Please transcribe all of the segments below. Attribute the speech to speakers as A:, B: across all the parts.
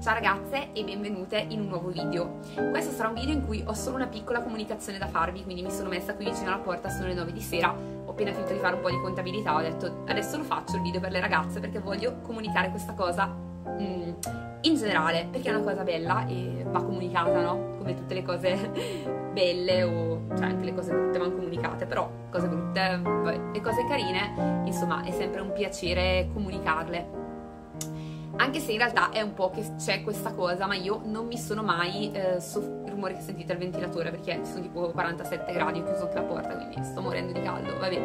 A: Ciao ragazze e benvenute in un nuovo video. Questo sarà un video in cui ho solo una piccola comunicazione da farvi, quindi mi sono messa qui vicino alla porta, sono le 9 di sera, ho appena finito di fare un po' di contabilità, ho detto adesso lo faccio il video per le ragazze perché voglio comunicare questa cosa mm, in generale, perché è una cosa bella e va comunicata, no? Come tutte le cose belle o cioè anche le cose brutte vanno comunicate, però cose brutte, le cose carine, insomma è sempre un piacere comunicarle anche se in realtà è un po' che c'è questa cosa, ma io non mi sono mai eh, il rumore che sentite al ventilatore perché sono tipo 47 gradi, ho chiuso anche la porta, quindi sto morendo di caldo, vabbè.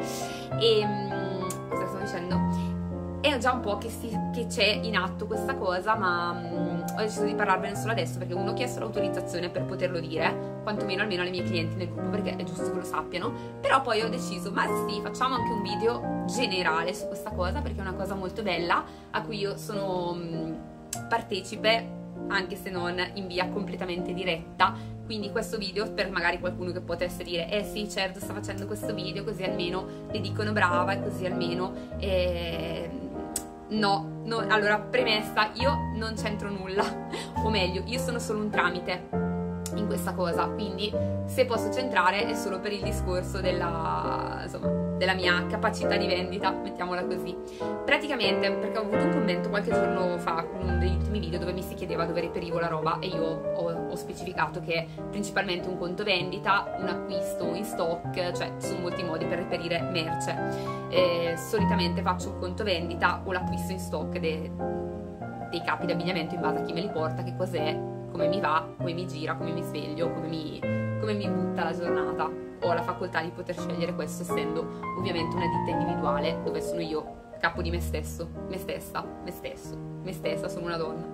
A: E um, cosa sto dicendo? È già un po' che, si, che c'è in atto questa cosa, ma um, ho deciso di parlarvene solo adesso perché uno ha chiesto l'autorizzazione per poterlo dire, quantomeno almeno alle mie clienti nel gruppo perché è giusto che lo sappiano, però poi ho deciso, ma sì, facciamo anche un video generale su questa cosa perché è una cosa molto bella a cui io sono um, partecipe anche se non in via completamente diretta. Quindi questo video per magari qualcuno che potesse dire eh sì certo sta facendo questo video così almeno le dicono brava e così almeno eh, No, no, allora premessa, io non c'entro nulla, o meglio, io sono solo un tramite in questa cosa, quindi se posso centrare è solo per il discorso della, insomma, della mia capacità di vendita, mettiamola così. Praticamente, perché ho avuto un commento qualche giorno fa, in uno degli ultimi video, dove mi si chiedeva dove reperivo la roba e io ho, ho specificato che principalmente un conto vendita, un acquisto in stock, cioè ci sono molti modi per reperire merce. E solitamente faccio un conto vendita o l'acquisto in stock de, dei capi d'abbigliamento in base a chi me li porta, che cos'è, come mi va, come mi gira, come mi sveglio, come mi, come mi butta la giornata. Ho la facoltà di poter scegliere questo essendo ovviamente una ditta individuale dove sono io capo di me stesso, me stessa, me stesso, me stessa, sono una donna.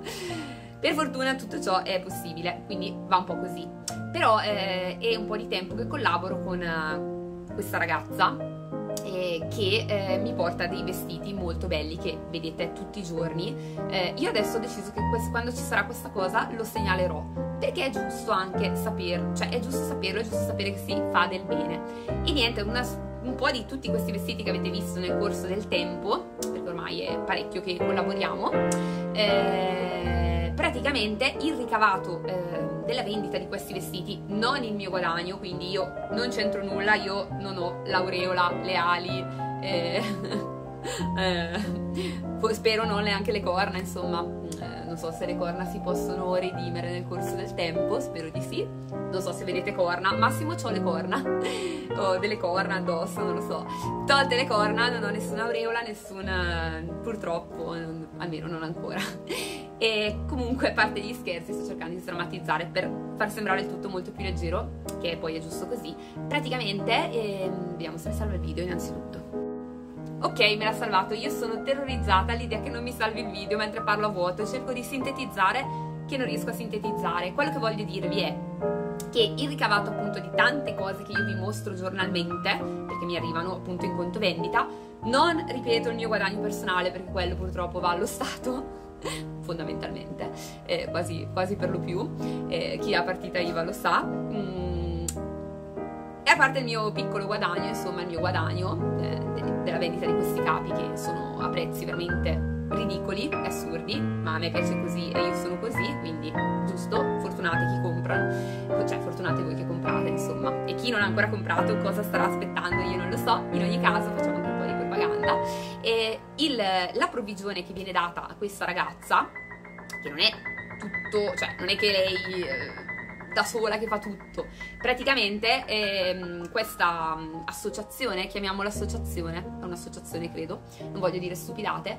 A: Per fortuna tutto ciò è possibile, quindi va un po' così. Però eh, è un po' di tempo che collaboro con uh, questa ragazza eh, che eh, mi porta dei vestiti molto belli che vedete tutti i giorni. Eh, io adesso ho deciso che quest- quando ci sarà questa cosa lo segnalerò perché è giusto anche saperlo, cioè è giusto saperlo, è giusto sapere che si fa del bene. E niente, una, un po' di tutti questi vestiti che avete visto nel corso del tempo, perché ormai è parecchio che collaboriamo, eh, praticamente il ricavato eh, della vendita di questi vestiti, non il mio guadagno, quindi io non c'entro nulla, io non ho l'aureola, le ali, eh, eh, spero non neanche le corna, insomma, non so se le corna si possono redimere nel corso del tempo, spero di sì, non so se vedete corna, massimo ho le corna, ho delle corna addosso, non lo so, tolte le corna non ho nessuna aureola, nessuna, purtroppo, almeno non ancora. E comunque, a parte gli scherzi, sto cercando di drammatizzare per far sembrare il tutto molto più leggero, che poi è giusto così. Praticamente, ehm, vediamo se mi salva il video innanzitutto. Ok, me l'ha salvato. Io sono terrorizzata all'idea che non mi salvi il video mentre parlo a vuoto. Cerco di sintetizzare che non riesco a sintetizzare. Quello che voglio dirvi è che il ricavato appunto di tante cose che io vi mostro giornalmente, perché mi arrivano appunto in conto vendita, non ripeto il mio guadagno personale perché quello purtroppo va allo Stato fondamentalmente, eh, quasi, quasi, per lo più, eh, chi ha partita IVA lo sa. Mm. E a parte il mio piccolo guadagno, insomma il mio guadagno eh, de- della vendita di questi capi che sono a prezzi veramente ridicoli, assurdi, ma a me piace così e io sono così, quindi giusto, fortunate chi comprano, cioè fortunate voi che comprate, insomma. E chi non ha ancora comprato cosa starà aspettando, io non lo so, in ogni caso facciamo anche propaganda, e il, la provvigione che viene data a questa ragazza, che non è tutto, cioè non è che lei eh, da sola che fa tutto, praticamente ehm, questa um, associazione, chiamiamola associazione, è un'associazione credo, non voglio dire stupidate,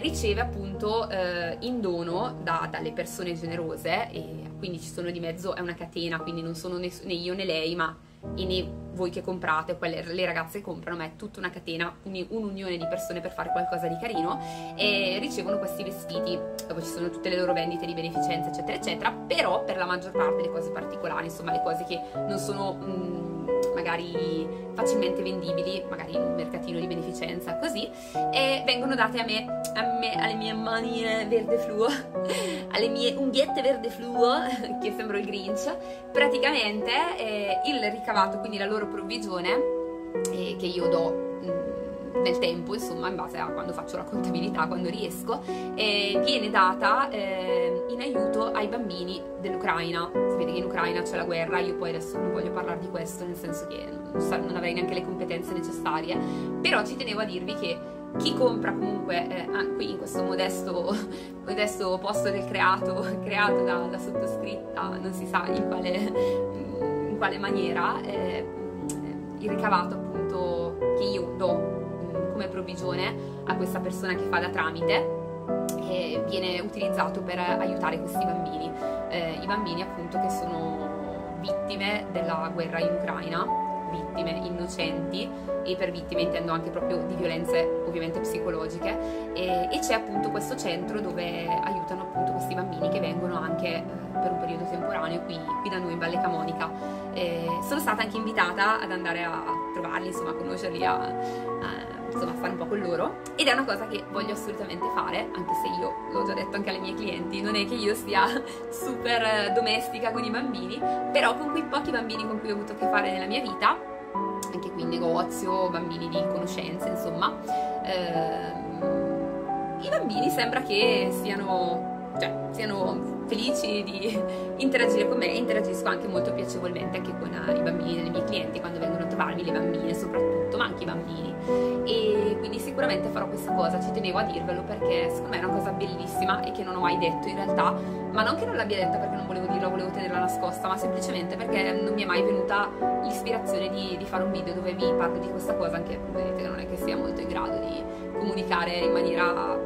A: riceve appunto eh, in dono da, dalle persone generose, e quindi ci sono di mezzo, è una catena, quindi non sono né, né io né lei, ma e né voi che comprate, quelle, le ragazze che comprano, ma è tutta una catena, un'unione di persone per fare qualcosa di carino e ricevono questi vestiti, dopo ci sono tutte le loro vendite di beneficenza eccetera eccetera, però per la maggior parte le cose particolari, insomma le cose che non sono... Mh, magari facilmente vendibili, magari in un mercatino di beneficenza, e vengono date a me, a me alle mie mani verde fluo, alle mie unghiette verde fluo, che sembro il Grinch, praticamente eh, il ricavato, quindi la loro provvigione, eh, che io do mm, nel tempo, insomma, in base a quando faccio la contabilità, quando riesco, eh, viene data eh, in aiuto ai bambini dell'Ucraina. Sapete che in Ucraina c'è la guerra, io poi adesso non voglio parlare di questo, nel senso che non, non avrei neanche le competenze necessarie, però ci tenevo a dirvi che chi compra comunque eh, qui in questo modesto, modesto posto del creato, creato da, da, sottoscritta, non si sa in quale, in quale maniera, eh, il ricavato appunto che io do come provvigione a questa persona che fa da tramite eh, viene utilizzato per aiutare questi bambini, eh, i bambini appunto che sono vittime della guerra in Ucraina vittime innocenti e per vittime intendo anche proprio di violenze ovviamente psicologiche e, e c'è appunto questo centro dove aiutano appunto questi bambini che vengono anche eh, per un periodo temporaneo qui, qui, da noi in Valle Camonica. E sono stata anche invitata ad andare a trovarli, insomma a conoscerli, a, a insomma fare un po' con loro. Ed è una cosa che voglio assolutamente fare anche se io l'ho già detto anche alle mie clienti non è che io sia super domestica con i bambini però con quei pochi bambini con cui ho avuto a che fare nella mia vita anche qui in negozio bambini di conoscenze insomma ehm, i bambini sembra che siano cioè siano felici di interagire con me e interagisco anche molto piacevolmente anche con i bambini delle mie clienti quando vengono a trovarmi, le bambine soprattutto, ma anche i bambini. E quindi sicuramente farò questa cosa, ci tenevo a dirvelo perché secondo me è una cosa bellissima e che non ho mai detto in realtà, ma non che non l'abbia detta perché non volevo dirla, volevo tenerla nascosta, ma semplicemente perché non mi è mai venuta l'ispirazione di, di fare un video dove vi parlo di questa cosa, anche vedete che non è che sia molto in grado di comunicare in maniera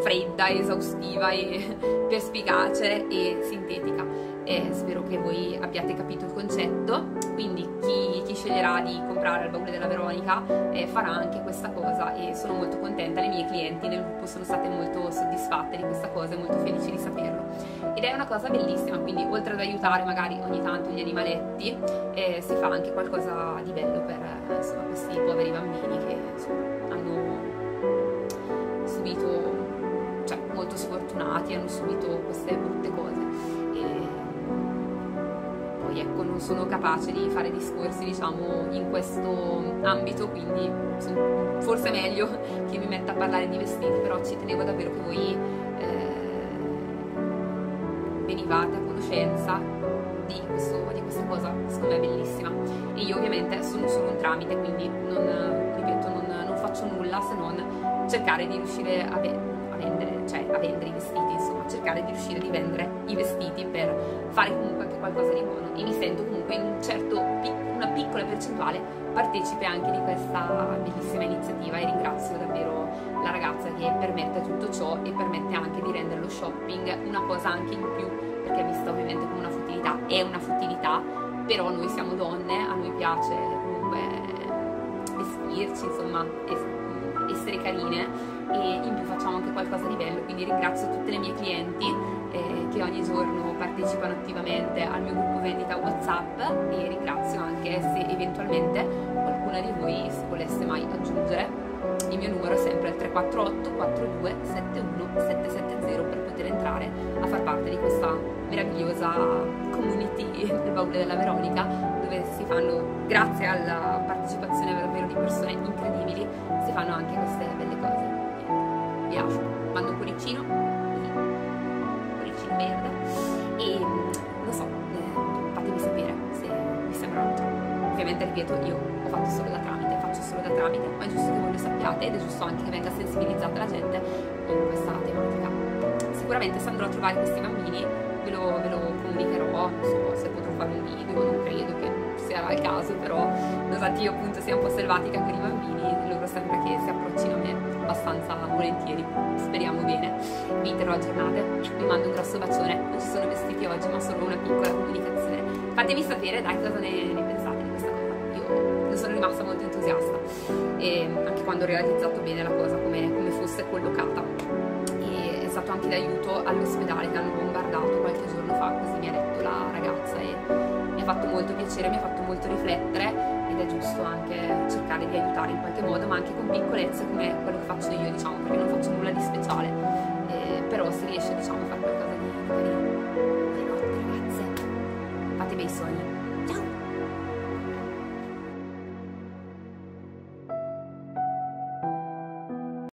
A: fredda, esaustiva e perspicace e sintetica. E spero che voi abbiate capito il concetto. Quindi chi, chi sceglierà di comprare il baule della Veronica eh, farà anche questa cosa e sono molto contenta. Le mie clienti nel gruppo sono state molto soddisfatte di questa cosa e molto felici di saperlo. Ed è una cosa bellissima, quindi oltre ad aiutare magari ogni tanto gli animaletti, eh, si fa anche qualcosa di bello per eh, insomma, questi poveri sono capace di fare discorsi, diciamo, in questo ambito, quindi forse è meglio che mi metta a parlare di vestiti, però ci tenevo davvero che voi eh, venivate a conoscenza di, questo, di, questa cosa, secondo me bellissima. E io ovviamente sono solo un tramite, quindi non, ripeto, non, non faccio nulla se non cercare di riuscire a vendere cioè a vendere i vestiti, insomma, cercare di riuscire a vendere i vestiti per fare comunque anche qualcosa di buono. E mi sento comunque in un certo, una piccola percentuale partecipe anche di questa bellissima iniziativa e ringrazio davvero la ragazza che permette tutto ciò e permette anche di rendere lo shopping una cosa anche in più perché vista ovviamente come una futilità, è una futilità, però noi siamo donne, a noi piace comunque vestirci, insomma, essere carine e in più facciamo anche qualcosa di bello, quindi ringrazio tutte le mie clienti eh, che ogni giorno partecipano attivamente al mio gruppo vendita Whatsapp e ringrazio anche se eventualmente qualcuna di voi si volesse mai aggiungere. Il mio numero è sempre il 348 42 71 770 per poter entrare a far parte di questa meravigliosa community del baule della Veronica dove si fanno, grazie alla partecipazione davvero di persone incredibili, si fanno anche queste lascio, mando un cuoricino, così, cuoricino verde e non so, eh, fatemi sapere se vi sembra utile. Ovviamente ripeto, io ho fatto solo da tramite, faccio solo da tramite, ma è giusto che voi lo sappiate ed è giusto anche che venga sensibilizzata la gente in questa tematica. Sicuramente se andrò a trovare questi bambini ve lo, ve lo comunicherò, non so se potrò fare un video, non credo che sia il caso, però nonostante io appunto sia un po' selvatica con i bambini, loro sembra che si approccino a me abbastanza volentieri, speriamo bene. Vi terrò aggiornate, vi mando un grosso bacione, non ci sono vestiti oggi ma solo una piccola comunicazione. Fatemi sapere dai cosa ne, ne pensate di questa cosa, io ne sono rimasta molto entusiasta, e anche quando ho realizzato bene la cosa, come, come fosse collocata. Stato anche d'aiuto all'ospedale che hanno bombardato qualche giorno fa, così mi ha detto la ragazza e fatto molto piacere, mi ha fatto molto riflettere ed è giusto anche cercare di aiutare in qualche modo, ma anche con piccolezze come quello che faccio io, diciamo, perché non faccio nulla di speciale, eh, però si riesce diciamo, a fare qualcosa di, carino. Buonanotte ragazze, fate bei sogni.